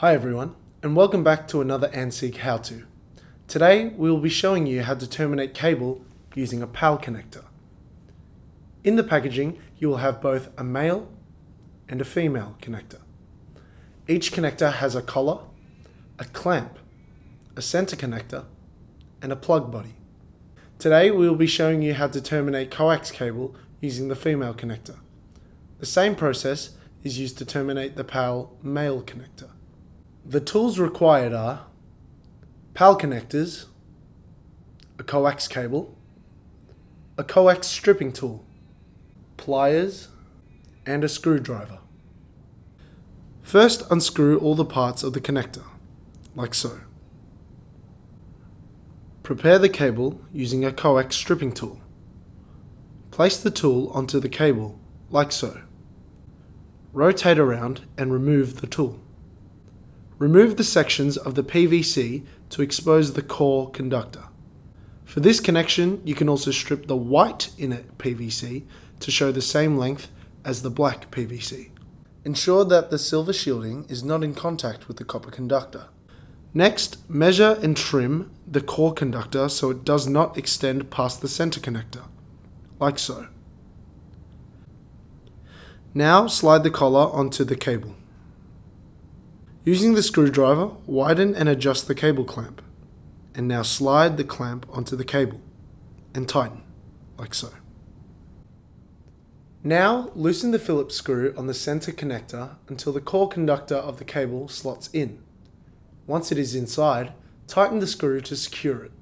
Hi everyone, and welcome back to another ANTSIG how-to. Today we will be showing you how to terminate cable using a PAL connector. In the packaging you will have both a male and a female connector. Each connector has a collar, a clamp, a center connector, and a plug body. Today we will be showing you how to terminate coax cable using the female connector. The same process is used to terminate the PAL male connector. The tools required are PAL connectors, a coax cable, a coax stripping tool, pliers, and a screwdriver. First unscrew all the parts of the connector, like so. Prepare the cable using a coax stripping tool. Place the tool onto the cable, like so. Rotate around and remove the tool. Remove the sections of the PVC to expose the core conductor. For this connection, you can also strip the white inner PVC to show the same length as the black PVC. Ensure that the silver shielding is not in contact with the copper conductor. Next, measure and trim the core conductor so it does not extend past the center connector, like so. Now slide the collar onto the cable. Using the screwdriver, widen and adjust the cable clamp. And now slide the clamp onto the cable and tighten, like so. Now loosen the Phillips screw on the center connector until the core conductor of the cable slots in. Once it is inside, tighten the screw to secure it.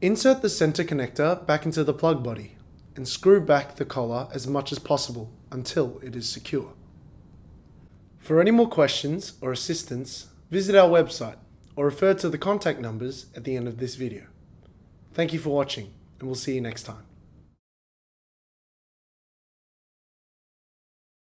Insert the center connector back into the plug body and screw back the collar as much as possible until it is secure. For any more questions or assistance, visit our website or refer to the contact numbers at the end of this video. Thank you for watching and we'll see you next time.